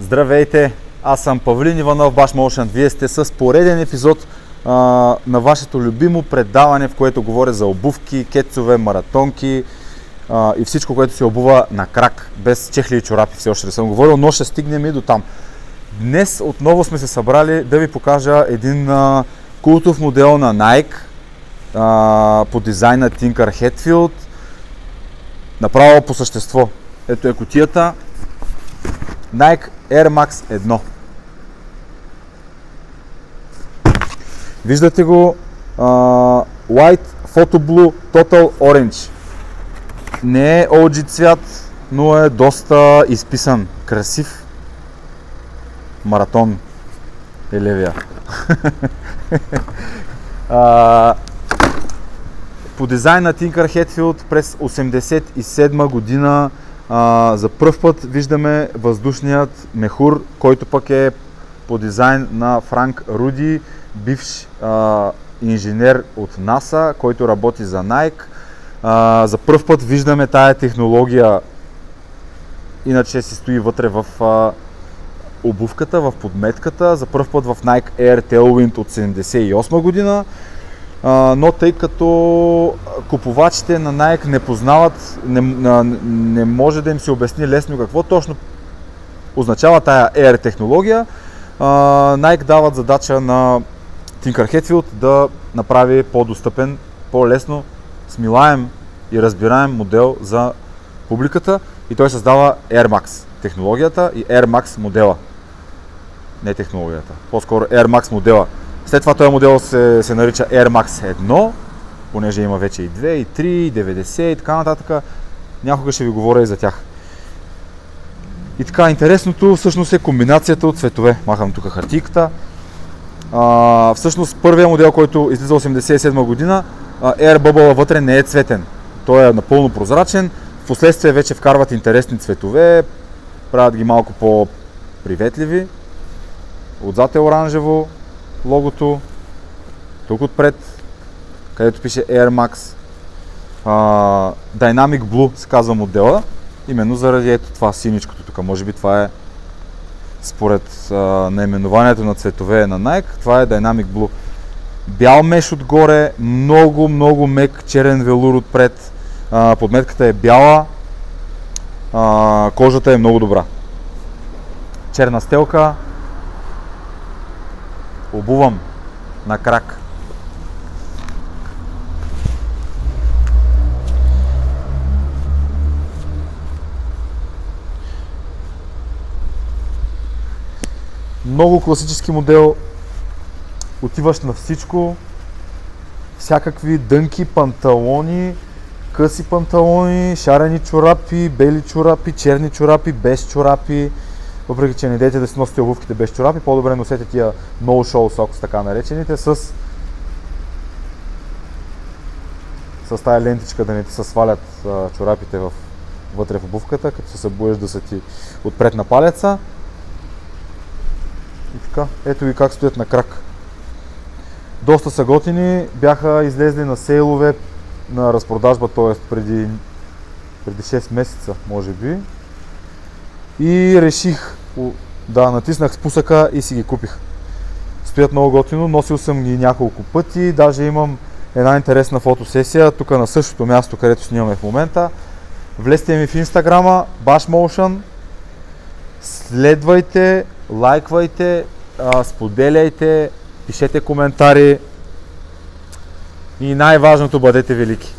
Здравейте! Аз съм Павлин Иванов, Баш Motion. Вие сте с пореден епизод а, на вашето любимо предаване, в което говоря за обувки, кецове, маратонки а, и всичко, което се обува на крак, без чехли и чорапи. Все още не съм говорил, но ще стигнем и до там. Днес отново сме се събрали да ви покажа един а, култов модел на Nike а, по дизайна Tinker Hatfield. Направо по същество. Ето е котията. Nike Air Max 1. Виждате го uh, White Photo Blue Total Orange. Не е OG цвят, но е доста изписан. Красив. Маратон е левия. uh, по дизайн на Tinker Hatfield през 1987 година а, за първ път виждаме въздушният мехур, който пък е по дизайн на Франк Руди, бивш а, инженер от НАСА, който работи за Nike. За първ път виждаме тая технология, иначе си стои вътре в а, обувката, в подметката. За първ път в Nike Air Tailwind от 1978 година но тъй като купувачите на Nike не познават, не, не може да им се обясни лесно какво точно означава тая Air технология, Nike дават задача на Tinker Hatfield да направи по-достъпен, по-лесно, смилаем и разбираем модел за публиката и той създава Air Max технологията и Air Max модела. Не технологията, по-скоро Air Max модела. След това този модел се, се нарича Air Max 1, понеже има вече и 2, и 3, и 90 и така нататък. Някога ще ви говоря и за тях. И така, интересното всъщност е комбинацията от цветове. Махам тук хартийката. А, всъщност първият модел, който излиза 87 година, Air Bubble вътре не е цветен. Той е напълно прозрачен. Впоследствие вече вкарват интересни цветове, правят ги малко по-приветливи. Отзад е оранжево, логото, тук отпред, където пише Air Max. Uh, Dynamic Blue се казва модела, именно заради ето това синичкото тук. Може би това е според uh, наименованието на цветове на Nike, това е Dynamic Blue. Бял меш отгоре, много, много мек черен велур отпред. Uh, подметката е бяла, uh, кожата е много добра. Черна стелка, обувам на крак. Много класически модел. Отиваш на всичко. Всякакви дънки, панталони, къси панталони, шарени чорапи, бели чорапи, черни чорапи, без чорапи. Въпреки, че не дете да си носите обувките без чорапи, по-добре носете тия no-show socks, така наречените, с с тая лентичка да не ти се свалят а, чорапите в, вътре в обувката, като се събуеш да са ти отпред на палеца. И така, ето ви как стоят на крак. Доста са готини, бяха излезли на сейлове на разпродажба, т.е. преди, преди 6 месеца, може би. И реших, да, натиснах спусъка и си ги купих. Стоят много готино, носил съм ги няколко пъти, даже имам една интересна фотосесия, тук на същото място, където снимаме в момента. Влезте ми в инстаграма, BashMotion, следвайте, лайквайте, споделяйте, пишете коментари и най-важното бъдете велики.